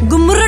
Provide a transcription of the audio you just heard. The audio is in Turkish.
Gumruk.